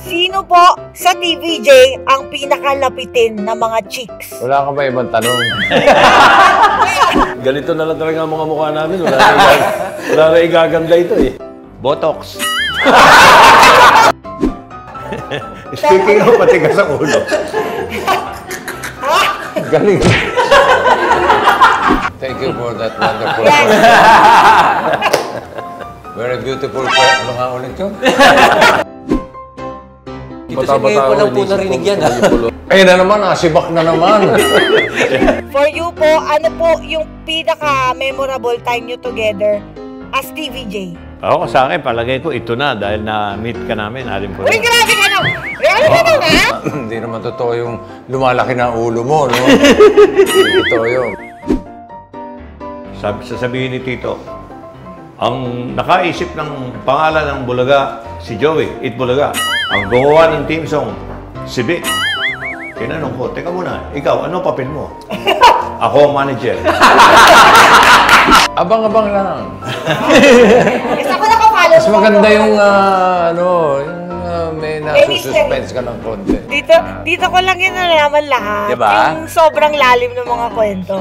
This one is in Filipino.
Sino po sa TVJ ang pinakalapitin na mga chicks? Wala ka ba ibang tanong? Ganito na lang talaga ang mga mukha namin. Wala na, igag- wala na igaganda ito eh. Botox. Speaking of patigas ang ulo. Galing. Thank you for that wonderful. Very beautiful question. Ano nga ulit yun? Dito sa ngayon ko lang po narinig yan. ah. Ayun na naman, asibak na naman. For you po, ano po yung pinaka-memorable time nyo together as TVJ? Ako sa akin, palagay ko ito na dahil na-meet ka namin, alim ko Uy, grabe ka na! Grabe ka na, ha? Hindi naman totoo yung lumalaki na ulo mo, no? Hindi totoo yun. Sabi, sasabihin ni Tito, ang nakaisip ng pangalan ng Bulaga, si Joey, It Bulaga. Ang gumawa ng team song, si Vic. Tinanong ko, teka muna, ikaw, ano papel mo? Ako ang manager. Abang-abang lang. Kasi ako nakafollow Mas maganda yung, ah, ano, yung ah, may May nasususpense ka ng konti. Dito, dito ko lang yun nalaman lahat. Diba? Yung sobrang lalim ng mga kwento.